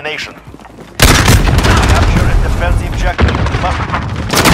domination. Capture and defend the objective. Must...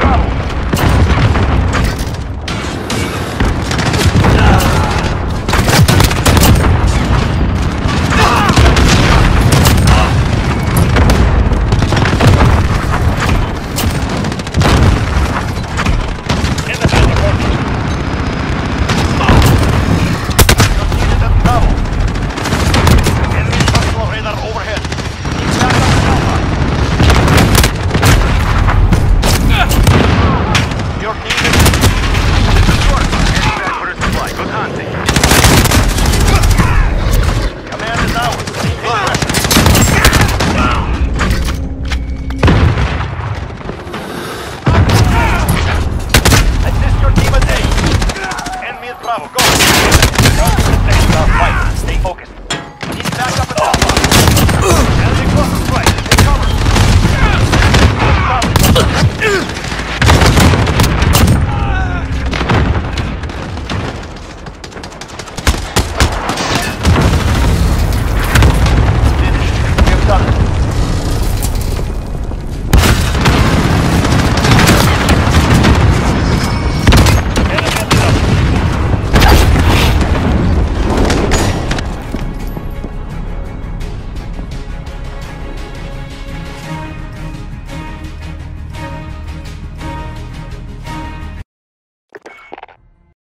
Bravo.